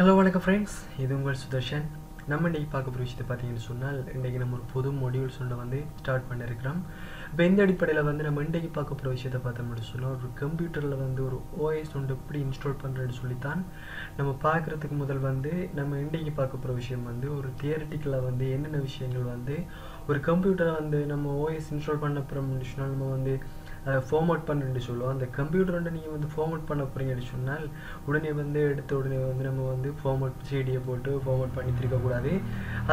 Hello வணக்கம் friends இது உங்கள் சுதர்ஷன். நம்ம இன்றைக்கி பார்க்க போகிற விஷயத்தை பார்த்தீங்கன்னு சொன்னால் இன்றைக்கி நம்ம ஒரு புது மொடியூல்ஸ் ஒன்று வந்து ஸ்டார்ட் பண்ணியிருக்கிறோம் இப்போ இந்த அடிப்படையில் வந்து நம்ம இன்றைக்கி பார்க்க போகிற விஷயத்தை பார்த்தோம்னு சொன்னால் ஒரு கம்ப்யூட்டரில் வந்து ஒரு ஓஎஸ் ஒன்று எப்படி இன்ஸ்டால் பண்ணுறேன்னு சொல்லித்தான் நம்ம பார்க்குறதுக்கு முதல் வந்து நம்ம இன்றைக்கி பார்க்க போகிற விஷயம் வந்து ஒரு தியரட்டிக்கலாக வந்து என்னென்ன விஷயங்கள் வந்து ஒரு கம்ப்யூட்டரை வந்து நம்ம ஓஎஸ் இன்ஸ்டால் பண்ண போகிறோம்னு சொன்னால் நம்ம வந்து அதை ஃபார்மேட் பண்ணுன்னு சொல்லுவோம். அந்த கம்ப்யூட்டர் வந்து நீங்கள் வந்து ஃபார்மேட் பண்ண போகிறீங்கன்னு சொன்னால் உடனே வந்து எடுத்த உடனே வந்து நம்ம வந்து ஃபார்மேட் சிடியை போட்டு ஃபார்மேட் பண்ணி திருக்கக்கூடாது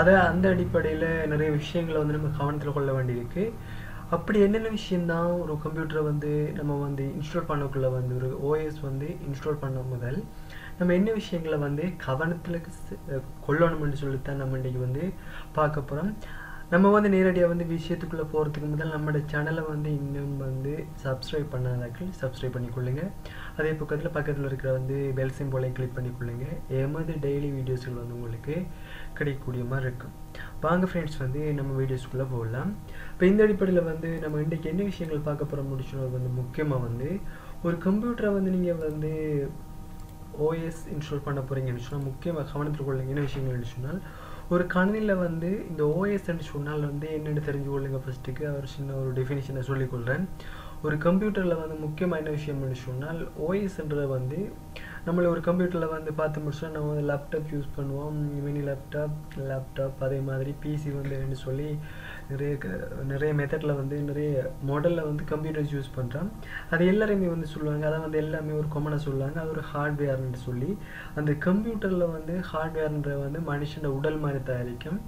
அதை அந்த அடிப்படையில் நிறைய விஷயங்களை வந்து நம்ம கவனத்தில் கொள்ள வேண்டியிருக்கு. அப்படி என்னென்ன விஷயந்தான் ஒரு கம்ப்யூட்டரை வந்து நம்ம வந்து இன்ஸ்டால் பண்ணக்குள்ள வந்து ஒரு ஓஎஸ் வந்து இன்ஸ்டால் பண்ண முதல் நம்ம என்ன விஷயங்களை வந்து கவனத்தில் கொள்ளணும்னு சொல்லித்தான் நம்ம இன்றைக்கி வந்து பார்க்க போகிறோம் நம்ம வந்து நேரடியாக வந்து விஷயத்துக்குள்ளே போகிறதுக்கு முதல் நம்மளோட சேனலை வந்து இன்னும் வந்து சப்ஸ்கிரைப் பண்ணாதாக்கள் சப்ஸ்கிரைப் பண்ணிக்கொள்ளுங்க. அதே பக்கத்தில் பக்கத்தில் இருக்கிற வந்து பெல் சிம்போலை கிளிக் பண்ணிக்கொள்ளுங்க. எமது டெய்லி வீடியோஸ்கள் வந்து உங்களுக்கு கிடைக்கக்கூடிய மாதிரி இருக்கும். வாங்க ஃப்ரெண்ட்ஸ் வந்து நம்ம வீடியோஸ்குள்ளே போகலாம். இப்போ இந்த அடிப்படையில் வந்து நம்ம இன்றைக்கி என்ன விஷயங்கள் பார்க்க போகிற முடிச்சோம் வந்து முக்கியமாக வந்து ஒரு கம்ப்யூட்டரை வந்து நீங்கள் வந்து ஓஎஸ் இன்ஸ்டால் பண்ண போகிறீங்கன்னு சொன்னால் முக்கியமாக கவனத்தில் கொள்ளுங்க. என்ன விஷயங்கள்னு சொன்னால் ஒரு கணினியில் வந்து இந்த ஓஎஸ்ன்னு சொன்னால் வந்து என்னென்னு தெரிஞ்சு கொள்ளுங்க ஃபஸ்ட்டுக்கு அவர் சின்ன ஒரு டெஃபினிஷனை சொல்லிக்கொள்கிறேன் ஒரு கம்ப்யூட்டரில் வந்து முக்கியமாக என்ன சொன்னால் ஓஎஸ்ன்றது வந்து நம்மளை ஒரு கம்ப்யூட்டரில் வந்து பார்த்து முடிச்சா நம்ம வந்து லேப்டாப் யூஸ் பண்ணுவோம். மினி லேப்டாப் லேப்டாப் அதே மாதிரி பிசி வந்து சொல்லி நிறைய நிறைய மெத்தடில் வந்து நிறைய மாடலில் வந்து கம்ப்யூட்டர்ஸ் யூஸ் பண்ணுறான் அது எல்லாருமே வந்து சொல்லுவாங்க. அதை வந்து எல்லாமே ஒரு கொமனாக சொல்லுவாங்க. அது ஒரு ஹார்ட்வேர்னு சொல்லி. அந்த கம்ப்யூட்டரில் வந்து ஹார்ட்வேர்ன்ற வந்து மனுஷனோட உடல் மாதிரி தயாரிக்கும்.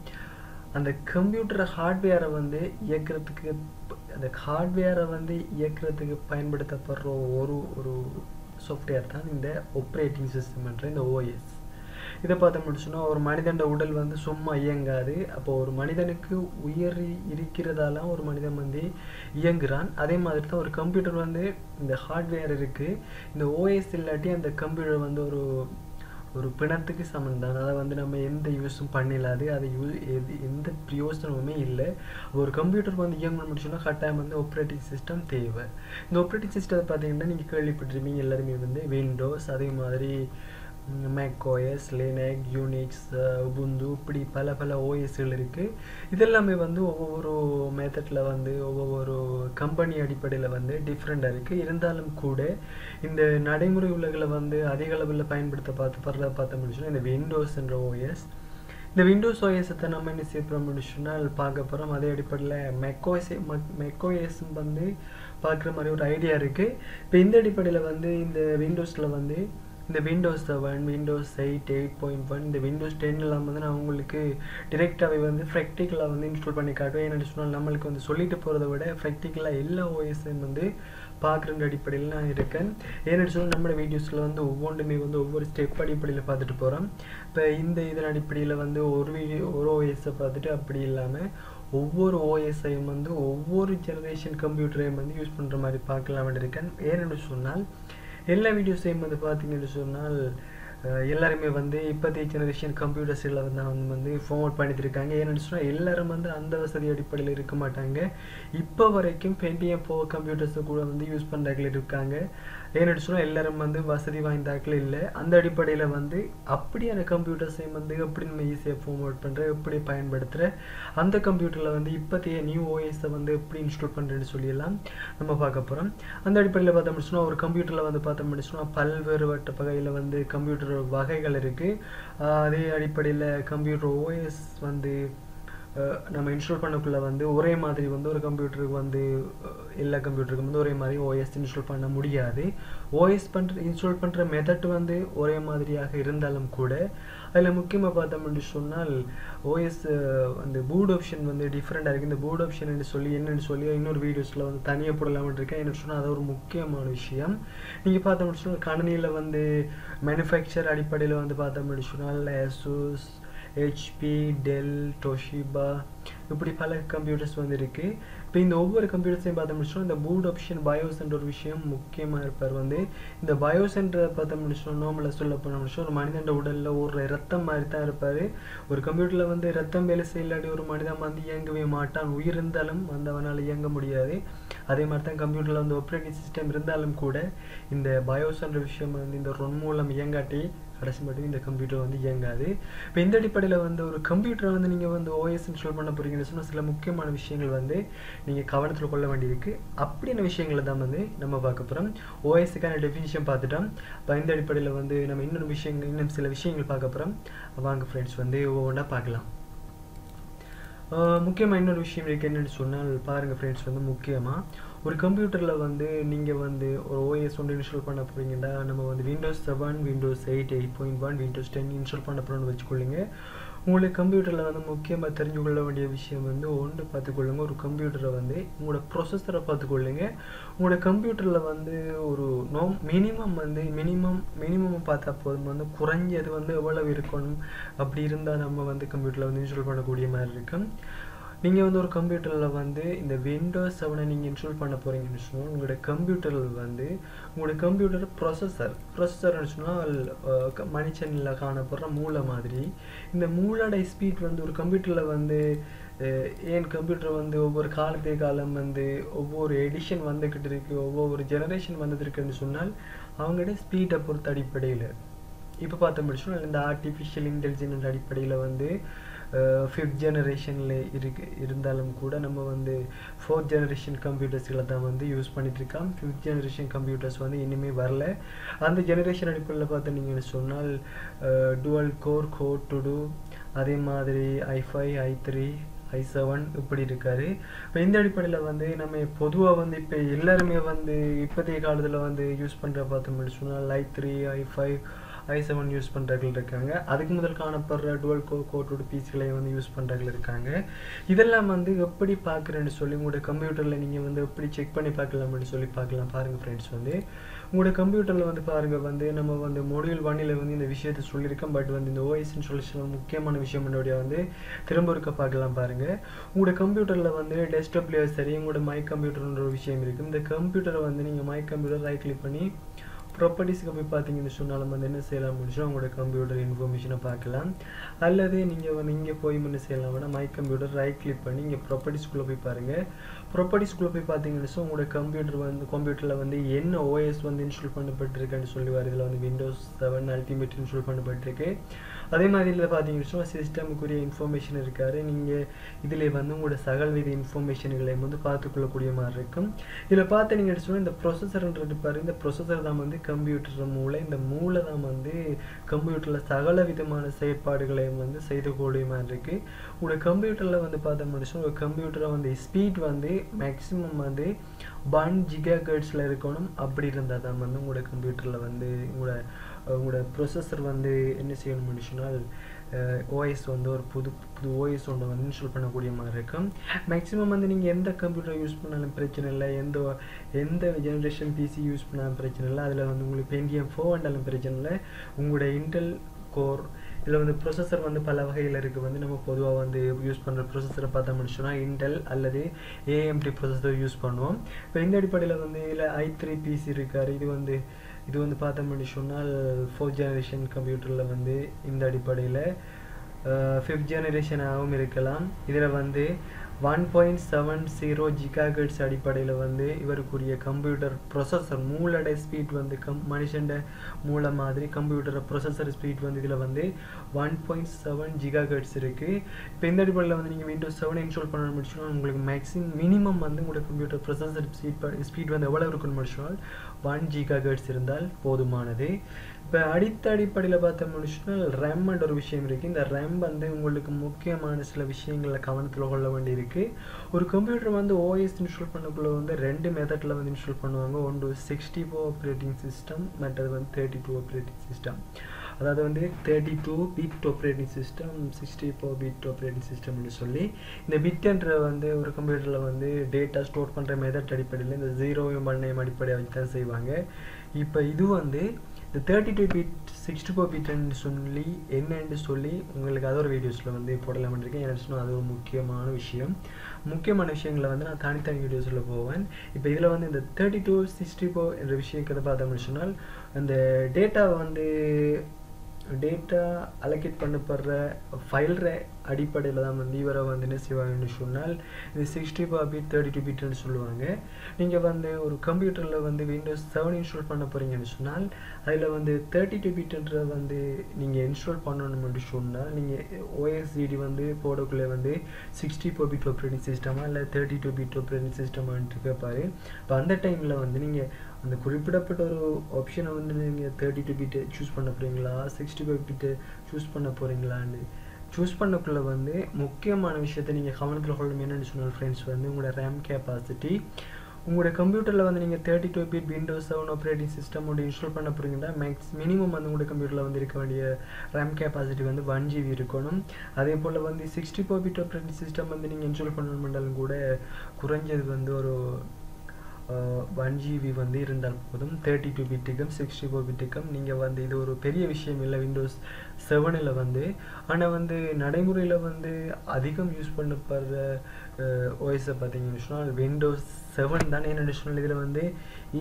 அந்த கம்ப்யூட்டரை ஹார்ட்வேரை வந்து இயக்கிறதுக்கு அந்த ஹார்ட்வேரை வந்து இயக்கிறதுக்கு பயன்படுத்தப்படுற ஒரு ஒரு சாஃப்ட்வேர் தான் இந்த ஆப்ரேட்டிங் சிஸ்டம்ன்ற இந்த ஓஎஸ் இதை பார்த்து முடிச்சுன்னா ஒரு மனிதனோட உடல் வந்து சும்மா இயங்காது. அப்போ ஒரு மனிதனுக்கு உயிர் இருக்கிறதால ஒரு மனிதன் வந்து இயங்குறான். அதே மாதிரி தான் ஒரு கம்ப்யூட்டர் வந்து இந்த ஹார்ட்வேர் இருக்குது இந்த ஓஎஸ் இல்லாட்டி அந்த கம்ப்யூட்டர் வந்து ஒரு ஒரு பிணத்துக்கு சமன் தான். அதை வந்து நம்ம எந்த யூஸும் பண்ணிடலாது அது யூ எது எந்த பிரயோசனமுமே இல்லை. ஒரு கம்ப்யூட்டர் வந்து இயங்கணும் முடிச்சுன்னா கட்டாயம் வந்து ஆப்ரேட்டிங் சிஸ்டம் தேவை. இந்த ஆப்ரேட்டிங் சிஸ்டத்தை பார்த்தீங்கன்னா நீங்கள் கேள்விப்பட்டிருப்பீங்க. எல்லாருமே வந்து விண்டோஸ் அதே மாதிரி Mac OS Linux Unix Ubuntu இப்படி பல பல ஓஎஸ்கள் இருக்குது இதெல்லாமே வந்து ஒவ்வொரு மெத்தடில் வந்து ஒவ்வொரு கம்பெனி அடிப்படையில் வந்து டிஃப்ரெண்ட்டாக இருக்குது இருந்தாலும் கூட இந்த நடைமுறை உலகில் வந்து அதிக அளவில் பயன்படுத்த பார்த்து பரல பார்த்த முடிச்சுன்னா இந்த விண்டோஸ்ன்ற ஓஎஸ் இந்த விண்டோஸ் ஓஎஸை நம்ம என்ன செய்ய முடிச்சுன்னா பார்க்க போகிறோம் அதே அடிப்படையில் மெக்கோஎஸ் மெக்கோஎஸும் வந்து பார்க்குற மாதிரி ஒரு ஐடியா இருக்குது இப்போ இந்த அடிப்படையில் வந்து இந்த விண்டோஸில் வந்து இந்த Windows seven Windows eight eight point one இந்த விண்டோஸ் டென் இல்லாமல் வந்து நான் உங்களுக்கு டிரெக்டாகவே வந்து ப்ராக்டிக்கலாக வந்து இன்ஸ்டால் பண்ணி காட்டுவேன். ஏன்னு சொன்னால் நம்மளுக்கு வந்து சொல்லிட்டு போகிறத விட ப்ராக்டிக்கலாக எல்லா ஓஎஸையும் வந்து பார்க்குற அடிப்படையில் நான் இருக்கேன். ஏன்னு சொன்னால் நம்மளோட வீடியோஸில் வந்து ஒவ்வொன்றுமே வந்து ஒவ்வொரு ஸ்டெப் அடிப்படையில் பார்த்துட்டு போகிறோம் இப்போ இந்த இதன் அடிப்படையில் வந்து ஒரு வீடியோ ஒரு ஓஎஸை பார்த்துட்டு அப்படி இல்லாமல் ஒவ்வொரு ஓஎஸ்ஐயும் வந்து ஒவ்வொரு ஜெனரேஷன் கம்ப்யூட்டரையும் வந்து யூஸ் பண்ணுற மாதிரி பார்க்கலாம் இருக்கேன். ஏன்னு சொன்னால் எல்லா வீடியோஸையும் வந்து பார்த்தீங்கன்னு சொன்னால் எல்லாருமே வந்து இப்போதைய ஜெனரேஷன் கம்ப்யூட்டர்ஸில் வந்து அவங்க வந்து ஃபார்வர்ட் பண்ணிட்டு இருக்காங்க. ஏன்னு சொன்னால் எல்லாரும் வந்து அந்த வசதி அடிப்படையில் இருக்க மாட்டாங்க. இப்போ வரைக்கும் பென்டிஎம் போ கம்ப்யூட்டர்ஸை கூட வந்து யூஸ் பண்ணுறாங்களே இருக்காங்க. ஏன்னு சொன்னால் எல்லாரும் வந்து வசதி வாய்ந்தாக்கள் இல்லை. அந்த அடிப்படையில் வந்து அப்படியான கம்ப்யூட்டர்ஸையும் வந்து எப்படி நம்ம ஈஸியாக ஃபார்மேட் பண்ணுற எப்படி பயன்படுத்துகிற அந்த கம்ப்யூட்டரில் வந்து இப்போதைய நியூ ஓஎஸை வந்து எப்படி இன்ஸ்டால் பண்ணுறேன்னு சொல்லியெல்லாம் நம்ம பார்க்க போகிறோம் அந்த அடிப்படையில் பார்த்தோம் சொன்னால் ஒரு கம்ப்யூட்டரில் வந்து பார்த்தோம் சொன்னால் பல்வேறு வட்ட வகையில் வந்து கம்ப்யூட்டர் வகைகள் இருக்குது அதே அடிப்படையில் கம்ப்யூட்டர் ஓஎஸ் வந்து நம்ம இன்ஸ்டால் பண்ணக்குள்ள வந்து ஒரே மாதிரி வந்து ஒரு கம்ப்யூட்டருக்கு வந்து எல்லா கம்ப்யூட்டருக்கும் வந்து ஒரே மாதிரி ஓஎஸ் இன்ஸ்டால் பண்ண முடியாது. ஓஎஸ் பண்ணுற இன்ஸ்டால் பண்ணுற மெத்தட் வந்து ஒரே மாதிரியாக இருந்தாலும் கூட அதில் முக்கியமாக பார்த்தோம் அப்படின்னு சொன்னால் ஓஎஸ் அந்த பூட் ஆப்ஷன் வந்து டிஃப்ரெண்ட்டாக இருக்குது இந்த பூட் ஆப்ஷன் சொல்லி என்னென்னு சொல்லி இன்னொரு வீடியோஸில் வந்து தனியாக போடலாம்னு இருக்கேன். என்ன சொன்னால் அது ஒரு முக்கியமான விஷயம். நீங்கள் பார்த்தோம்னு சொன்னால் கணினியில் வந்து மேனுஃபேக்சர் அடிப்படையில் வந்து பார்த்தோம் அப்படின்னு சொன்னால் லேசூஸ் ஹெச்பி டெல் டொஷிபா இப்படி பல கம்ப்யூட்டர்ஸ் வந்து இருக்குது இப்போ இந்த ஒவ்வொரு கம்ப்யூட்டர்ஸையும் பார்த்த முடிச்சோம் இந்த பூட் ஆப்ஷன் பயோஸ்ன்ற ஒரு விஷயம் முக்கியமாக இருப்பார். வந்து இந்த பயோஸ்ன்றதை பார்த்து முடிச்சோம் நோமில் சொல்ல போன முடிச்சோம் ஒரு மனிதன் உடலில் ஒரு ரத்தம் மாதிரி தான் இருப்பார். ஒரு கம்ப்யூட்டரில் வந்து ரத்தம் வேலை செய்யலாடி ஒரு மனிதன் வந்து இயங்கவே மாட்டான். உயிர் இருந்தாலும் வந்தவனால் இயங்க முடியாது. அதே மாதிரி தான் கம்ப்யூட்டரில் வந்து ஆப்ரேட்டிங் சிஸ்டம் இருந்தாலும் கூட இந்த பயோஸ்ன்ற விஷயம் வந்து இந்த ரொன் மூலம் இயங்காட்டி கடைசி மட்டும் இந்த கம்ப்யூட்டர் வந்து இயங்காது. இப்போ இந்த அடிப்படையில் வந்து ஒரு கம்ப்யூட்டரை வந்து நீங்கள் வந்து ஓஎஸ் இன்ஸ்டால் பண்ண போகிறீங்கன்னு சொன்னால் சில முக்கியமான விஷயங்கள் வந்து நீங்கள் கவனத்தில் கொள்ள வேண்டியிருக்கு. அப்படியான விஷயங்களை தான் வந்து நம்ம பார்க்க போகிறோம் ஓஎஸுக்கான டெஃபினிஷன் பார்த்துட்டோம். இப்போ இந்த அடிப்படையில் வந்து நம்ம இன்னொரு விஷயங்கள் இன்னும் சில விஷயங்கள் பார்க்க போகிறோம் வாங்க ஃப்ரெண்ட்ஸ் வந்து ஒவ்வொன்றா பார்க்கலாம். முக்கியமாக இன்னொரு விஷயம் இருக்குது என்னென்னு சொன்னால் பாருங்கள் ஃப்ரெண்ட்ஸ் வந்து முக்கியமாக ஒரு கம்ப்யூட்டரில் வந்து நீங்கள் வந்து ஒரு ஓஎஸ் ஒன்று இன்ஸ்டால் பண்ண போகிறீங்கன்னா நம்ம வந்து Windows seven Windows eight eight point one Windows ten install பண்ண போகிறோன்னு வச்சுக்கொள்ளுங்க உங்களுக்கு கம்ப்யூட்டரில் வந்து முக்கியமாக தெரிஞ்சு கொள்ள வேண்டிய விஷயம் வந்து ஒன்று பார்த்துக்கொள்ளுங்க. ஒரு கம்ப்யூட்டரை வந்து உங்களோட ப்ரொசஸரை பார்த்துக்கொள்ளுங்க. உங்களோட கம்ப்யூட்டரில் வந்து ஒரு நோ மினிமம் வந்து மினிமம் மினிமம் பார்த்தா போதும். வந்து குறைஞ்சது வந்து எவ்வளவு இருக்கணும்? அப்படி இருந்தால் நம்ம வந்து கம்ப்யூட்டரில் வந்து இன்ஸ்டால் பண்ணக்கூடிய மாதிரி இருக்கும். நீங்கள் வந்து ஒரு கம்ப்யூட்டரில் வந்து இந்த விண்டோஸ் செவனை நீங்கள் இன்ஸ்டால் பண்ண போகிறீங்கன்னு சொன்னால் உங்களோட கம்ப்யூட்டரில் வந்து உங்களோட கம்ப்யூட்டர் ப்ரொசஸர் ப்ரொசஸர்னு சொன்னால் மனுஷனில் காணப்படுற மூளை மாதிரி. இந்த மூளோட ஸ்பீட் வந்து ஒரு கம்ப்யூட்டரில் வந்து ஏன் கம்ப்யூட்டர் வந்து ஒவ்வொரு காலத்தை காலம் வந்து ஒவ்வொரு எடிஷன் வந்துக்கிட்டு இருக்கு ஒவ்வொரு ஜெனரேஷன் வந்துட்டுருக்குன்னு சொன்னால் அவங்களோட ஸ்பீடை பொறுத்த அடிப்படையில். இப்போ பார்த்த முடிச்சோம்னா இந்த ஆர்டிஃபிஷியல் இன்டெலிஜென்ஸ் அடிப்படையில் வந்து ஃபிஃப்த் ஜெனரேஷனில் இருக்கு இருந்தாலும் கூட நம்ம வந்து ஃபோர்த் ஜெனரேஷன் கம்ப்யூட்டர்ஸ்களை தான் வந்து யூஸ் பண்ணிகிட்ருக்கோம் ஃபிஃப்த் ஜெனரேஷன் கம்ப்யூட்டர்ஸ் வந்து இனிமேல் வரல. அந்த ஜெனரேஷன் அடிப்படையில் பார்த்தீங்கன்னு சொன்னால் dual core core two duo அதே மாதிரி i five i three i seven இப்படி இருக்காரு. இப்போ இந்த அடிப்படையில் வந்து நம்ம பொதுவாக வந்து இப்போ எல்லாருமே வந்து இப்போதைய காலத்தில் வந்து யூஸ் பண்ணுற பார்த்தோம்னு சொன்னால் i three i five i seven use பண்ணுறவர்கள் இருக்காங்க. அதுக்கு முதல் காணப்படுற டுவெல் கோ கோட்டோட பிசிகளை வந்து யூஸ் பண்ணுறவர்கள் இருக்காங்க. இதெல்லாம் வந்து எப்படி பார்க்குறேன்னு சொல்லி உங்களோட கம்ப்யூட்டரில் நீங்கள் வந்து எப்படி செக் பண்ணி பார்க்கலாம்னு சொல்லி பார்க்கலாம். பாருங்கள் ஃப்ரெண்ட்ஸ் வந்து. உங்களோட கம்ப்யூட்டரில் வந்து பாருங்கள் வந்து நம்ம வந்து மொடியூல் ஒன்னில் வந்து இந்த விஷயத்தை சொல்லியிருக்கோம். பட் வந்து இந்த ஓஎஸ் இன்ஸ்டாலேஷன் முக்கியமான விஷயம் என்னுடைய வந்து திரும்ப இருக்க பார்க்கலாம் பாருங்கள் உங்களோட கம்ப்யூட்டரில் வந்து டெஸ்க்டாப்லேயே சரி உங்களோட மை கம்ப்யூட்டர்ன்ற ஒரு விஷயம் இருக்குது இந்த கம்ப்யூட்டரை வந்து நீங்கள் மை கம்ப்யூட்டர் ரைட் கிளிக் பண்ணி ப்ராப்பர்ட்டிஸ்க்கு போய் பார்த்தீங்கன்னு சொன்னாலும் வந்து என்ன செய்யலாம் முடிச்சோம் உங்களோட கம்ப்யூட்டர் இன்ஃபர்மேஷனை பார்க்கலாம். அல்லது நீங்கள் வந்து இங்கே போய் என்ன செய்யலாம். மை கம்ப்யூட்டர் ரைட் கிளிக் பண்ணி இங்கே ப்ராப்பர்ட்டிஸ்குள்ளே போய் பாருங்கள் ப்ராப்பர்ட்டிஸ்குள்ளே போய் பார்த்தீங்கன்னு சொன்னால் உங்களோட கம்ப்யூட்டர் வந்து கம்ப்யூட்டரில் வந்து என்ன ஓஎஸ் வந்து இன்ஸ்டால் பண்ணப்பட்டிருக்குன்னு சொல்லி வர. இதில் வந்து விண்டோஸ் செவன் அல்டிமேட் இன்ஸ்டால் பண்ணப்பட்டிருக்கு. அதே மாதிரி இதில் பார்த்தீங்கன்னா சிஸ்டமுக்குரிய இன்ஃபர்மேஷன் இருக்காரு. நீங்கள் இதில் வந்து உங்களோட சகல்வித இன்ஃபர்மேஷன்களை வந்து பார்த்துக்கொள்ளக்கூடிய மாதிரி இருக்கும். இதில் பார்த்து நீங்கள் சொன்னால் இந்த ப்ரொசஸர்ன்றது பாரு இந்த ப்ரொசஸர் தான் வந்து கம்ப்யூட்டர் மூளை இந்த மூளை தான் வந்து கம்ப்யூட்டரில் சகல விதமான செயற்பாடுகளையும் வந்து செய்து கூடிய மாதிரி இருக்குது உங்களோட கம்ப்யூட்டரில் வந்து பார்த்த முடிச்சோம் உங்கள் கம்ப்யூட்டரை வந்து ஸ்பீட் வந்து மேக்ஸிமம் வந்து ஒன் ஜிகா கேர்ட்ஸில் இருக்கணும். அப்படி இருந்தால் தான் வந்து உங்களோட கம்ப்யூட்டரில் வந்து உங்களோட உங்களோட ப்ரொசஸர் வந்து என்ன செய்யணும் சொன்னால் ஓஎஸ் வந்து ஒரு புது புது ஓஎஸ் ஒன்று வந்து இன்ஸ்டால் பண்ணக்கூடிய மாதிரி இருக்கும். மேக்ஸிமம் வந்து நீங்கள் எந்த கம்ப்யூட்டர் யூஸ் பண்ணாலும் பிரச்சனை இல்லை. எந்த எந்த ஜென்ரேஷன் பிசி யூஸ் பண்ணாலும் பிரச்சனை இல்லை. அதில் வந்து உங்களுக்கு பென்டிஎம் ஃபோர் வந்தாலும் பிரச்சனை இல்லை. உங்களோட இன்டெல் கோர் இதில் வந்து ப்ரொசஸர் வந்து பல வகையில் இருக்குது வந்து நம்ம பொதுவாக வந்து யூஸ் பண்ணுற ப்ரொசஸரை பார்த்தா முடிச்சோன்னா இன்டெல் அல்லது ஏஎம்டி ப்ரொசஸர் யூஸ் பண்ணுவோம். இப்போ இந்த அடிப்படையில் வந்து இதில் ஐ த்ரீ பிசி இருக்கார். இது வந்து இது வந்து பார்த்தோம்னு சொன்னால் ஃபோர்த் ஜெனரேஷன் கம்ப்யூட்டரில் வந்து இந்த அடிப்படையில் ஃபிஃப்த் ஜெனரேஷனாகவும் இருக்கலாம். இதில் வந்து one point seven zero gigahertz அடிப்படையில் வந்து இவருக்குரிய கம்ப்யூட்டர் ப்ரொசஸர் மூளடை ஸ்பீட் வந்து கம் மனுஷன்ட மூளை மாதிரி கம்ப்யூட்டர் ப்ரொசஸர் ஸ்பீட் வந்து இதில் வந்து ஒன் பாயிண்ட் செவன் ஜிகாகட்ஸ் இருக்குது இப்போ இந்த அடிப்படையில் வந்து நீங்கள் விண்டோஸ் செவன் இன்ஸ்டால் பண்ண முடிச்சுன்னா உங்களுக்கு மேக்ஸிமம் மினிமம் வந்து உங்களோட கம்ப்யூட்டர் ப்ரொசஸர் ஸ்பீட் ஸ்பீட் வந்து எவ்வளோ இருக்குன்னு முடிச்சுனால் ஒன் ஜிகாகட்ஸ் இருந்தால் போதுமானது. இப்போ அடித்த அடிப்படையில் பார்த்த முடிச்சுன்னா ரேம்ன்ற ஒரு விஷயம் இருக்குது இந்த ரேம் வந்து உங்களுக்கு முக்கியமான சில விஷயங்களை கவனத்தில் கொள்ள வேண்டியிருக்கு. ஒரு கம்ப்யூட்டர் வந்து ஓஎஸ் இன்ஸ்டால் பண்ணக்குள்ளே வந்து ரெண்டு மெத்தடில் வந்து இன்ஸ்டால் பண்ணுவாங்க. ஒன்று சிக்ஸ்டி ஃபோர் ஆப்ரேட்டிங் சிஸ்டம் மற்றது வந்து தேர்ட்டி டூ ஆப்ரேட்டிங் சிஸ்டம் அதாவது வந்து thirty two bit operating system sixty four bit operating சிஸ்டம்னு சொல்லி இந்த பிட்ன்ற வந்து ஒரு கம்ப்யூட்டரில் வந்து டேட்டா ஸ்டோர் பண்ணுற மெத்தட் அடிப்படையில் இந்த ஜீரோவையும் பண்ணையும் அடிப்படையாக வச்சு தான் செய்வாங்க. இப்போ இது வந்து இந்த thirty two bit sixty four பிட்ன்னு சொல்லி என்னன்னு சொல்லி உங்களுக்கு அதோட வீடியோஸில் வந்து போடலாம்னு இருக்கேன். என்ன சொன்னால் அது ஒரு முக்கியமான விஷயம். முக்கியமான விஷயங்களை வந்து நான் தனித்தனி வீடியோஸில் போவேன். இப்போ இதில் வந்து இந்த தேர்ட்டி டூ சிக்ஸ்டி ஃபோர் என்ற விஷயத்தை பார்த்தோம்னு சொன்னால் அந்த டேட்டா வந்து டேட்டா அலோகேட் பண்ணப்படுற ஃபைல்ற அடிப்படையில் தான் வந்து இவரை வந்து என்ன செய்வாங்கன்னு சொன்னால் இது sixty four bit thirty two பிட்னு சொல்லுவாங்க. நீங்கள் வந்து ஒரு கம்ப்யூட்டரில் வந்து விண்டோஸ் செவன் இன்ஸ்டால் பண்ண போகிறீங்கன்னு சொன்னால் அதில் வந்து தேர்ட்டி டூ பிட்ன்ற வந்து நீங்கள் இன்ஸ்டால் பண்ணணும்னு சொன்னால் நீங்கள் ஓஎஸ்சிடி வந்து போடக்குள்ளே வந்து சிக்ஸ்டி ஃபோர் பிட் ஆப்ரேட்டிங் சிஸ்டமா இல்லை தேர்ட்டி டூ பிட் ஆப்ரேட்டிங் சிஸ்டமான்ட்டு கேட்பாரு. இப்போ அந்த டைமில் வந்து நீங்கள் அந்த குறிப்பிடப்பட்ட ஒரு ஆப்ஷனை வந்து நீங்கள் தேர்ட்டி டூ பிட்டு சூஸ் பண்ண போகிறீங்களா சிக்ஸ்டி ஃபைவ் பிட்டு சூஸ் பண்ண போகிறீங்களான்னு சூஸ் பண்ணக்குள்ளே வந்து முக்கியமான விஷயத்தை நீங்கள் கவனத்தில் கொள்ளணும். என்னென்னு சொன்னால் ஃப்ரெண்ட்ஸ் வந்து உங்களோட ரேம் கேப்பாசிட்டி உங்களோட கம்ப்யூட்டரில் வந்து நீங்கள் thirty two bit Windows seven operating system ஒன்று இன்ஸ்டால் பண்ண போகிறீங்கன்னா மேக்ஸ் மினிமம் வந்து உங்களோட கம்ப்யூட்டரில் வந்து இருக்க வேண்டிய ரேம் கேப்பாசிட்டி வந்து ஒன் ஜிபி இருக்கணும். அதே போல் வந்து sixty four bit operating system வந்து நீங்கள் இன்ஸ்டால் பண்ணணுமென்றாலும் கூட குறைஞ்சது வந்து ஒரு ஒன் ஜிபி வந்து இருந்தால் போதும். தேர்ட்டி டூ பிட்டுக்கும் சிக்ஸ்டி ஃபோர் பிட்டுக்கும் நீங்கள் வந்து இது ஒரு பெரிய விஷயம் இல்லை. விண்டோஸ் செவனில் வந்து. ஆனால் வந்து நடைமுறையில் வந்து அதிகம் யூஸ் பண்ணப்படுற ஓஎஸை பார்த்தீங்கன்னு சொன்னால் விண்டோஸ் செவன் தான் என்ன சொன்னால் இதில் வந்து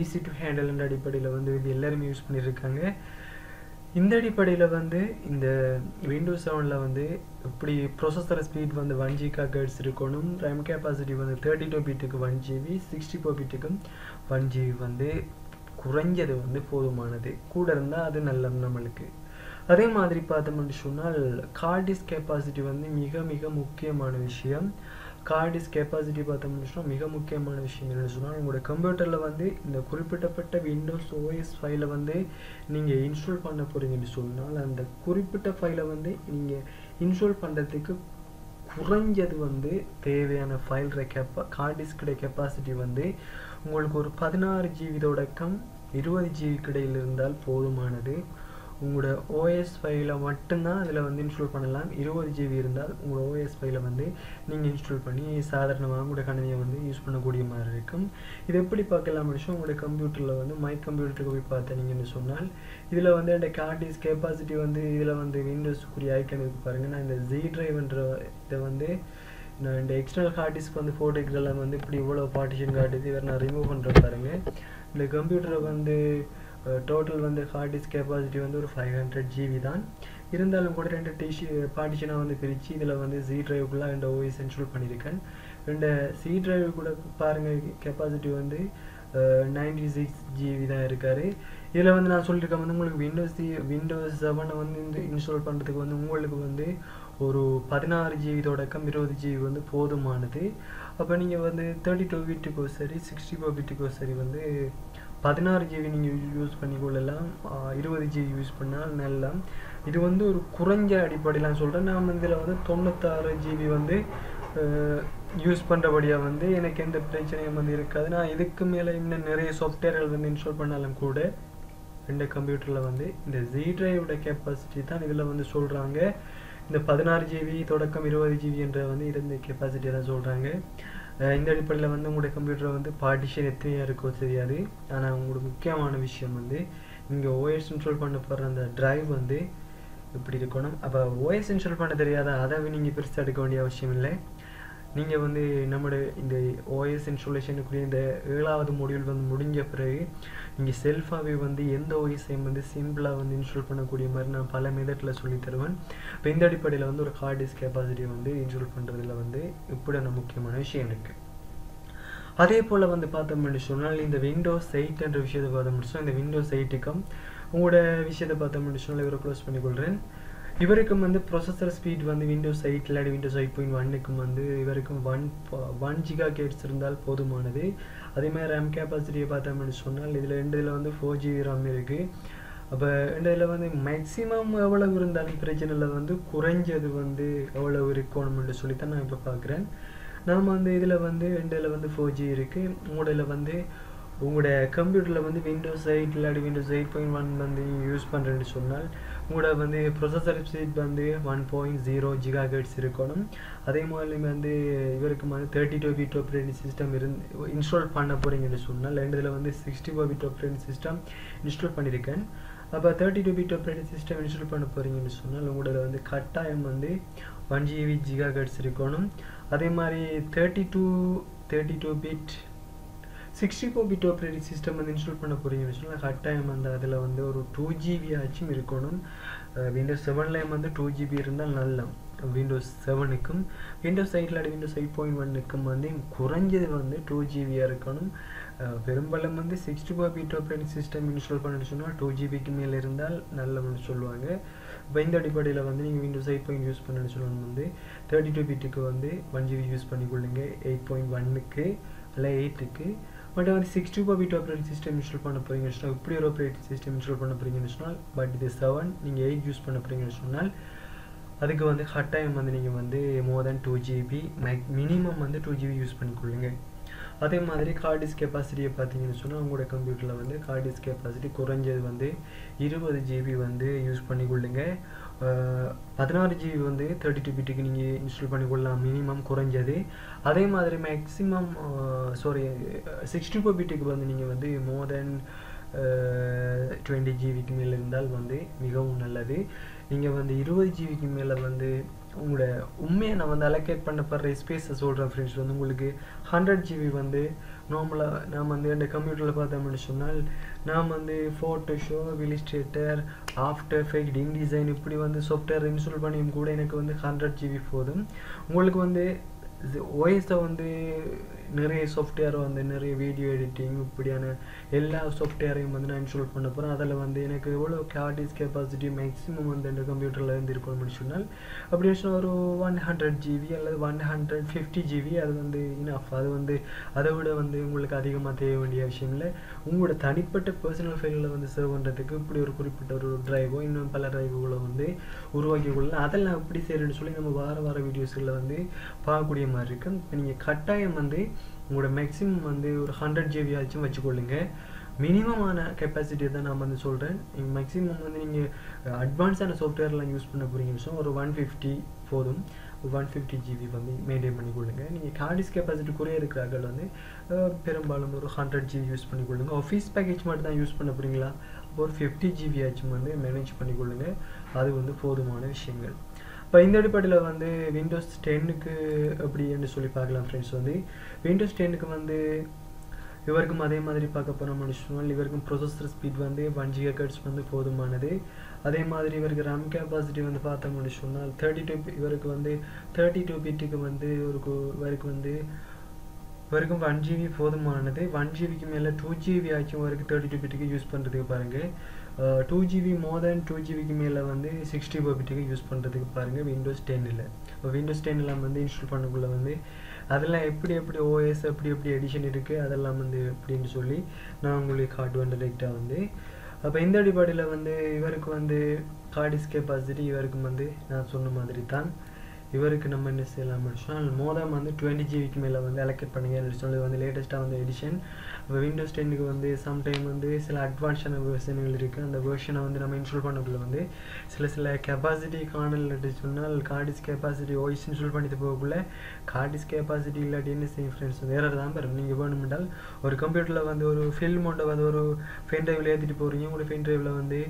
ஈஸி டு ஹேண்டில்ன்ற அடிப்படையில் வந்து இது எல்லாருமே யூஸ் பண்ணியிருக்காங்க இந்த அடிப்படையில் வந்து இந்த விண்டோஸ் செவனில் வந்து இப்படி ப்ரொசஸர் ஸ்பீட் வந்து ஒன் ஜி கேட்ஸ் இருக்கணும் ரேம் கெப்பாசிட்டி வந்து தேர்ட்டி டூ பீட்டுக்கு ஒன் ஜிபி சிக்ஸ்டி ஃபோர் பீட்டுக்கும் ஒன் ஜிபி வந்து குறைஞ்சது வந்து போதுமானது. கூட இருந்தால் அது நல்லது நம்மளுக்கு. அதே மாதிரி பார்த்தோம்னு சொன்னால் கார்டிஸ் கெப்பாசிட்டி வந்து மிக மிக முக்கியமான விஷயம். கார்டிஸ் கெப்பாசிட்டி பார்த்தோம்னு சொன்னால் மிக முக்கியமான விஷயம் என்னென்னு சொன்னால் உங்களோட கம்ப்யூட்டரில் வந்து இந்த குறிப்பிட்டப்பட்ட விண்டோஸ் ஓஎஸ் ஃபைலை வந்து நீங்கள் இன்ஸ்டால் பண்ண போகிறீங்கன்னு சொன்னால் அந்த குறிப்பிட்ட ஃபைலை வந்து நீங்கள் இன்ஸ்டால் பண்ணுறதுக்கு குறைஞ்சது வந்து தேவையான ஃபைல் கெப்பா கார்டிஸ்கோட கெப்பாசிட்டி வந்து உங்களுக்கு ஒரு பதினாறு ஜிபி தொடக்கம் இருபது ஜிபி கிடையில் இருந்தால் போதுமானது. உங்களோட ஓஎஸ் ஃபைலை மட்டும்தான் அதில் வந்து இன்ஸ்டால் பண்ணலாம். இருபது ஜிபி இருந்தால் உங்களோட ஓஎஸ் ஃபைலை வந்து நீங்கள் இன்ஸ்டால் பண்ணி சாதாரணமாக உங்களோட கணினியை வந்து யூஸ் பண்ணக்கூடிய மாதிரி இருக்கும். இது எப்படி பார்க்கலாம் விஷயம் உங்களோட கம்ப்யூட்டரில் வந்து மை கம்ப்யூட்டருக்கு போய் பார்த்தீங்கன்னு சொன்னால் இதில் வந்து இந்த கார்டிஸ் கெப்பாசிட்டி வந்து இதில் வந்து விண்டோஸ்க்குரிய ஐக்கன் இருக்கு பாருங்கள் நான் இந்த ஜி ட்ரைவ்ன்ற இதை வந்து நான் இந்த எக்ஸ்டர்னல் ஹார்ட் டிஸ்க் வந்து ஃபோட்டோக்கெல்லாம் வந்து இப்படி இவ்வளோ பார்ட்டிஷன் காட்டுது இதை நான் ரிமூவ் பண்ணுற பாருங்கள் இந்த கம்ப்யூட்டரை வந்து டோட்டல் வந்து ஹார்ட் டிஸ்க் கெப்பாசிட்டி வந்து ஒரு ஃபைவ் ஹண்ட்ரட் ஜிபி தான். இருந்தாலும் கூட ரெண்டு டிஷி பார்ட்டிஷனாக வந்து பிரித்து இதில் வந்து சி ட்ரைவுக்குள்ளே ரெண்டு ஓஎஸ் இன்ஸ்டால் பண்ணியிருக்கேன் ரெண்டு சி ட்ரைவ் கூட பாருங்கள் கெப்பாசிட்டி வந்து நைன்டி சிக்ஸ் ஜிபி தான் இருக்கார். இதில் வந்து நான் சொல்லியிருக்கேன் வந்து உங்களுக்கு விண்டோஸ் விண்டோஸ் செவனை வந்து இந்த இன்ஸ்டால் பண்ணுறதுக்கு வந்து உங்களுக்கு வந்து ஒரு பதினாறு ஜிபி தொடக்கம் இருபது ஜிபி வந்து போதுமானது. அப்போ நீங்கள் வந்து தேர்ட்டி டூ பிட்டுக்கோ சரி சிக்ஸ்டி ஃபோர் பிட்டுக்கோ சரி வந்து பதினாறு ஜிபி நீங்கள் யூஸ் பண்ணிக்கொள்ளலாம் இருபது ஜிபி யூஸ் பண்ணால் நல்லா இது வந்து ஒரு குறைஞ்ச அடிப்படையில் சொல்கிறேன் நான் வந்து இதில் வந்து தொண்ணூத்தாறு ஜிபி வந்து யூஸ் பண்ணுறபடியாக வந்து எனக்கு எந்த பிரச்சனையும் வந்து இருக்காது. நான் இதுக்கு மேலே இன்னும் நிறைய சாஃப்ட்வேர்கள் வந்து இன்ஸ்டால் பண்ணாலும் கூட ரெண்டு கம்ப்யூட்டரில் வந்து இந்த ஜி ட்ரைவோட கெப்பாசிட்டி தான் இதில் வந்து சொல்கிறாங்க இந்த பதினாறு ஜிபி தொடக்கம் இருபது ஜிபி என்ற வந்து இருந்த கெப்பாசிட்டி தான் சொல்கிறாங்க இந்த அடிப்படையில் வந்து உங்களுடைய கம்ப்யூட்டரை வந்து பார்ட்டிஷன் எத்தனையாக இருக்கோ தெரியாது. ஆனால் உங்களோட முக்கியமான விஷயம் வந்து நீங்கள் ஓஎஸ் இன்ஸ்டால் பண்ண போகிற அந்த ட்ரைவ் வந்து இப்படி இருக்கணும்? அப்போ ஓஎஸ் இன்ஸ்டால் பண்ண தெரியாத? அதை நீங்கள் பெருசாக எடுக்க வேண்டிய அவசியம் இல்லை. நீங்கள் வந்து நம்முடைய இந்த ஓஎஸ் இன்ஸ்டாலேஷனுக்குரிய இந்த ஏழாவது மொடியூல் வந்து முடிஞ்ச பிறகு நீங்கள் செல்ஃபாகவே வந்து எந்த ஓஎஸ்ஐயும் வந்து சிம்பிளாக வந்து இன்ஸ்டால் பண்ணக்கூடிய மாதிரி நான் பல மெதட்டில் சொல்லி தருவேன். இப்போ இந்த அடிப்படையில் வந்து ஒரு ஹார்ட் டிஸ்க் கெப்பாசிட்டி வந்து இன்ஸ்டால் பண்ணுறதுல வந்து இப்படியான முக்கியமான விஷயம் இருக்குது அதே போல் வந்து பார்த்தோம்னு சொன்னால் இந்த விண்டோஸ் எயிட்ன்ற விஷயத்தை பார்த்தோம்னு சொன்னால் இந்த விண்டோஸ் எயிட்டுக்கும் உங்களோட விஷயத்தை பார்த்தோம்னு சொன்னால் இவரை க்ளோஸ் பண்ணிக்கொள்கிறேன் இவருக்கும் வந்து ப்ரொசஸர் ஸ்பீட் வந்து விண்டோஸ் எயிட் இல்லாட்டி விண்டோஸ் எயிட் பாயிண்ட் ஒன்னுக்கும் வந்து இவருக்கும் ஒன் ஒன் ஜிகா கேட்ஸ் இருந்தால் போதுமானது. அதே மாதிரி ரேம் கெப்பாசிட்டியை பார்த்தோம்னு சொன்னால் இதில் ரெண்டு இதில் வந்து ஃபோர் ஜிபி ரேம் இருக்குது அப்போ ரெண்டு இதில் வந்து மேக்ஸிமம் எவ்வளவு இருந்தாலும் பிரச்சனையில் வந்து குறைஞ்சது வந்து எவ்வளவு இருக்கணும்னு சொல்லி தான் நான் இப்போ பார்க்குறேன் நாம் வந்து இதில் வந்து ரெண்டு இதில் வந்து ஃபோர் ஜி இருக்குது மூடையில் வந்து உங்களோட கம்ப்யூட்டரில் வந்து விண்டோஸ் எயிட் இல்லாட்டி விண்டோஸ் எயிட் பாயிண்ட் ஒன் வந்து யூஸ் பண்ணுறேன்னு சொன்னால் உங்களோட வந்து ப்ரொசஸர் ஸ்பீட் வந்து one point zero gigahertz இருக்கணும். அதே மாதிரி வந்து இவருக்கு வந்து thirty two bit operating system இருந்து இன்ஸ்டால் பண்ண போகிறீங்கன்னு சொன்னால் ரெண்டு இதில் வந்து sixty four bit operating system install பண்ணியிருக்கேன் அப்போ thirty two bit operating system install பண்ண போகிறீங்கன்னு சொன்னால் உங்களோட வந்து கட்டாயம் வந்து ஒன் ஜிபி ஜிகா கேட்ஸ் இருக்கணும். அதே மாதிரி thirty two thirty two bit sixty four bit operating system வந்து இன்ஸ்டால் பண்ண போகிறீங்க சொன்னால் கட்டாயம் அந்த அதில் வந்து ஒரு டூ ஜிபி ஆச்சும் இருக்கணும். விண்டோஸ் செவன்லேயும் வந்து டூ ஜிபி இருந்தால் நல்ல விண்டோஸ் செவனுக்கும் விண்டோஸ் எயிட்டில் விண்டோஸ் எயிட் பாயிண்ட் ஒன்னுக்கும் வந்து குறைஞ்சது வந்து டூ ஜிபியாக இருக்கணும். பெரும்பாலும் வந்து sixty four bit operating system install பண்ணிட்டு சொன்னால் டூ ஜிபிக்கு மேலே இருந்தால் நல்லவன்னு சொல்லுவாங்க. இப்போ இந்த அடிப்படையில் வந்து நீங்கள் விண்டோஸ் எயிட் பாயிண்ட் யூஸ் பண்ணணும்னு சொல்லணும் வந்து தேர்ட்டி டூ பிட்டுக்கு வந்து ஒன் ஜிபி யூஸ் பண்ணிக்கொள்ளுங்க. எயிட் பாயிண்ட் ஒன்னுக்கு இல்லை எயிட்டுக்கு பட் வந்து sixty four bit operating system install பண்ண போகிறீங்கன்னு சொன்னால் இப்படி ஒரு ஆப்ரேட்டிங் சிஸ்டம் இன்ஸ்டால் பண்ண போகிறீங்கன்னு சொன்னால் பட் இது செவன் நீங்கள் எயிட் யூஸ் பண்ண போகிறீங்கன்னு சொன்னால் அதுக்கு வந்து ஹட் டைம் வந்து நீங்கள் வந்து more than two GB max minimum வந்து டூ ஜிபி யூஸ் பண்ணிக்கொள்ளுங்க. அதே மாதிரி கார்டிஸ் கெப்பாசிட்டியை பார்த்தீங்கன்னு சொன்னால் உங்களோட கம்ப்யூட்டரில் வந்து கார்டிஸ் கெப்பாசிட்டி குறைஞ்சது வந்து இருபது ஜிபி வந்து யூஸ் பண்ணிக்கொள்ளுங்க பதினாறு ஜிபி வந்து தேர்ட்டி டூ பிட்டுக்கு நீங்கள் இன்ஸ்டால் பண்ணிக்கொள்ளலாம் மினிமம் குறைஞ்சது. அதே மாதிரி மேக்ஸிமம் சாரி சிக்ஸ்டி ஃபோர் பிட்டுக்கு வந்து நீங்கள் வந்து மோர் தென் டுவெண்ட்டி ஜிபிக்கு மேலே இருந்தால் வந்து மிகவும் நல்லது. நீங்கள் வந்து இருபது ஜிபிக்கு மேலே வந்து உங்களோட உண்மையை நான் வந்து அலோகேட் பண்ணப்படுற ஸ்பேஸை சொல்கிறேன் ஃப்ரெண்ட்ஸ் வந்து உங்களுக்கு ஹண்ட்ரட் ஜிபி வந்து நார்மலாக நாம் வந்து என் கம்ப்யூட்டரில் பார்த்தோம்னு சொன்னால் நான் வந்து Photoshop Illustrator After Effect InDesign இப்படி வந்து சாஃப்ட்வேர் இன்ஸ்டால் பண்ணியும் கூட எனக்கு வந்து ஹண்ட்ரட் ஜிபி போதும். உங்களுக்கு வந்து ஓஎஸை வந்து நிறைய சாஃப்ட்வேர் வந்து நிறைய வீடியோ எடிட்டிங் இப்படியான எல்லா சாஃப்ட்வேரையும் வந்து நான் இன்ஸ்டால் பண்ண போகிறேன் அதில் வந்து எனக்கு எவ்வளோ ஹார்டிஸ் கெப்பாசிட்டி மேக்ஸிமம் வந்து இந்த கம்ப்யூட்டரில் இருந்து இருக்கணும்னு சொன்னால் அப்படி சொன்னால் ஒரு ஒன் ஹண்ட்ரட் ஜிபி அல்லது ஒன் ஹண்ட்ரட் ஃபிஃப்டி ஜிபி அது வந்து இனஃப் அது வந்து அதை விட வந்து உங்களுக்கு அதிகமாக தேவை வேண்டிய விஷயம் இல்லை. உங்களோட தனிப்பட்ட பர்சனல் ஃபைலில் வந்து சேவ் பண்ணுறதுக்கு இப்படி ஒரு குறிப்பிட்ட ஒரு ட்ரைவோ இன்னும் பல ட்ரைவுகளை வந்து உருவாக்கி கொள்ளலாம். அதெல்லாம் எப்படி செய்யறேன்னு சொல்லி நம்ம வார வார வீடியோஸில் வந்து பார்க்கக்கூடிய மாதிரி இருக்குது இப்போ நீங்கள் கட்டாயம் வந்து உங்களோட மேக்ஸிமம் வந்து ஒரு ஹண்ட்ரட் ஜிபி ஆச்சும் வச்சுக்கொள்ளுங்க. மினிமமான கெப்பாசிட்டி தான் நான் வந்து சொல்கிறேன் மேக்ஸிமம் வந்து நீங்கள் அட்வான்ஸான சாஃப்ட்வேர்லாம் யூஸ் பண்ண போகிறீங்கன்னு ஒரு ஒன் ஃபிஃப்டி போதும். ஒன் ஃபிஃப்டி ஜிபி வந்து மெயின்டைன் பண்ணிக்கொள்ளுங்க நீங்கள் கார்டிஸ் கெப்பாசிட்டி குறைய இருக்கிறார்கள் வந்து பெரும்பாலும் ஒரு ஹண்ட்ரட் ஜிபி யூஸ் பண்ணிக்கொள்ளுங்க ஆஃபீஸ் பேக்கேஜ் மட்டும் தான் யூஸ் பண்ண போகிறீங்களா ஒரு ஃபிஃப்டி ஜிபி ஆச்சும் வந்து மேனேஜ் பண்ணிக்கொள்ளுங்க அது வந்து போதுமான விஷயங்கள். இப்போ இந்த அடிப்படையில் வந்து விண்டோஸ் டென்னுக்கு அப்படின்னு சொல்லி பார்க்கலாம் ஃப்ரெண்ட்ஸ் வந்து விண்டோஸ் டென்னுக்கு வந்து இவருக்கும் அதே மாதிரி பார்க்க போனோம்னு சொன்னால் இவருக்கும் ப்ரொசஸர் ஸ்பீட் வந்து ஒன் ஜிகர்ட்ஸ் வந்து போதுமானது. அதே மாதிரி இவருக்கு ரேம் கெப்பாசிட்டி வந்து பார்த்தோம்னு சொன்னால் தேர்ட்டி டூ இவருக்கு வந்து தேர்ட்டி டூ பிட்டுக்கு வந்து ஒரு இவருக்கு வந்து வரைக்கும் ஒன் ஜிபி போதுமானது. ஒன் ஜிபிக்கு மேலே டூ ஜிபி ஆச்சும் வரைக்கும் தேர்ட்டி டூ பிட்டுக்கு யூஸ் பண்ணுறதுக்கு பாருங்கள் two GB more than two ஜிபிக்கு மேலே வந்து சிக்ஸ்டி ஃபோர் யூஸ் பண்ணுறதுக்கு பாருங்கள் விண்டோஸ் டென்னில் இப்போ விண்டோஸ் டென்னில் வந்து இன்ஸ்டால் பண்ணக்குள்ளே வந்து அதெல்லாம் எப்படி எப்படி ஓஎஸ் எப்படி எப்படி எடிஷன் இருக்குது அதெல்லாம் வந்து எப்படின்னு சொல்லி நான் உங்களுக்கு காட்டுவேன் டேரெக்டாக வந்து. அப்போ இந்த அடிப்படையில் வந்து இவருக்கு வந்து கார்டிஸ் கெப்பாசிட்டி இவருக்கு வந்து நான் சொன்ன மாதிரி தான் இவருக்கு நம்ம என்ன செய்யலாம் முடிச்சோம் மோதம் வந்து டுவெண்ட்டி ஜிபிக்கு மேலே வந்து அலோகேட் பண்ணுங்க சொல்லி வந்து லேட்டஸ்ட்டாக வந்து எடிஷன் இப்போ விண்டோஸ் டென்னுக்கு வந்து சம்டைம் வந்து சில அட்வான்ஸான வெர்ஷன்கள் இருக்குது அந்த வெர்ஷனை வந்து நம்ம இன்ஸ்டால் பண்ணக்குள்ள வந்து சில சில கெப்பாசிட்டி காணல் சொன்னால் கார்டிஸ் கெப்பாசிட்டி ஓய்ஸ் இன்ஸ்டால் பண்ணிட்டு போகக்குள்ள கார்டிஸ் கெப்பாசிட்டி இல்லாட்டி என்ன செய்யும் ஃப்ரெண்ட்ஸ் வேறு தான் பெறும் நீங்கள் வேணுமென்றால் ஒரு கம்ப்யூட்டரில் வந்து ஒரு ஃபில்ம் ஒன்றை வந்து ஒரு பென் ட்ரைவில் ஏற்றிட்டு போகிறீங்க உங்களோட பென் ட்ரைவில் வந்து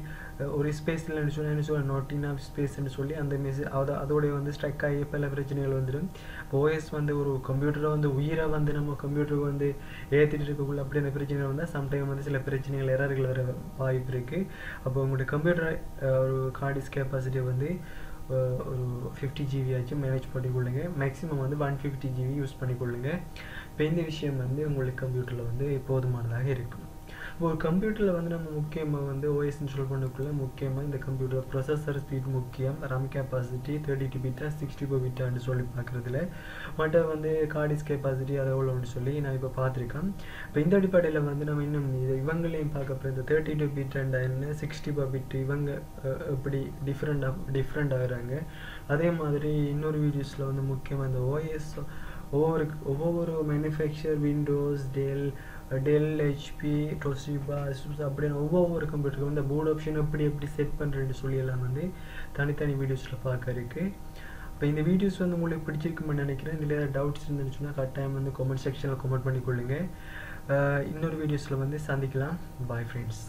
ஒரு ஸ்பேஸ் இல்லைன்னு சொல்லி என்ன சொல்ல நாட் இன் ஸ்பேஸ்ன்னு சொல்லி அந்த மெசேஜ் அதை அதோடைய வந்து ஸ்ட்ரக் ஆகி பல பிரச்சனைகள் வந்துடும். ஓஎஸ் வந்து ஒரு கம்ப்யூட்டரை வந்து உயிரை வந்து நம்ம கம்ப்யூட்டருக்கு வந்து ஏற்றிட்டு இருக்கக்குள்ள அப்படி அந்த பிரச்சனைகள் வந்தால் சம்டைம் வந்து சில பிரச்சனைகள் எரர்கள் வர வாய்ப்பு இருக்குது அப்போ உங்களுடைய கம்ப்யூட்டர் ஒரு கார்டிஸ் கெப்பாசிட்டியை வந்து ஒரு ஃபிஃப்டி ஜிபி ஆச்சும் மேனேஜ் பண்ணிக்கொள்ளுங்க. மேக்ஸிமம் வந்து ஒன் ஃபிஃப்டி ஜிபி யூஸ் பண்ணிக்கொள்ளுங்க. இப்போ இந்த விஷயம் வந்து உங்களுக்கு கம்ப்யூட்டரில் வந்து போதுமானதாக இருக்கும் ஒரு கம்ப்யூட்டரில் வந்து நம்ம முக்கியமாக வந்து ஓஎஸ் இன்ஸ்டால் பண்ணக்குள்ள முக்கியமாக இந்த கம்ப்யூட்டர் ப்ரொசஸர் ஸ்பீட் முக்கியம் ரேம் கெப்பாசிட்டி தேர்ட்டி டூ பிட்டா சிக்ஸ்டி ஃபோர் பிட்டான்னு சொல்லி பார்க்குறதுல. மற்ற வந்து கார்டிஸ் கெப்பாசிட்டி அது எவ்வளோன்னு சொல்லி நான் இப்போ பார்த்துருக்கேன். இப்போ இந்த அடிப்படையில் வந்து நம்ம இன்னும் இது இவங்களையும் பார்க்க போகிற இந்த தேர்ட்டி டூ பிட் அண்ட் என்ன சிக்ஸ்டி ஃபோர் பிட் இவங்க எப்படி டிஃப்ரெண்டாக டிஃப்ரெண்ட் ஆகுறாங்க. அதே மாதிரி இன்னொரு வீடியோஸில் வந்து முக்கியமாக இந்த ஓஎஸ் ஒவ்வொரு ஒவ்வொரு manufacture Windows Dell Dell HP Toshiba Asus அப்படின்னு ஒவ்வொரு கம்ப்யூட்டருக்கும் இந்த போர்டு ஆப்ஷன் எப்படி எப்படி செட் பண்ணுறேன்னு சொல்லி எல்லாம் வந்து தனித்தனி வீடியோஸில் பார்க்க இருக்குது இப்போ இந்த வீடியோஸ் வந்து உங்களுக்கு பிடிச்சிருக்குன்னு நினைக்கிறேன். இதில் ஏதாவது டவுட்ஸ் இருந்துச்சுன்னா கட்டாயம் வந்து கமெண்ட் செக்ஷனில் கமெண்ட் பண்ணிக்கொள்ளுங்க. இன்னொரு வீடியோஸில் வந்து சந்திக்கலாம். Bye friends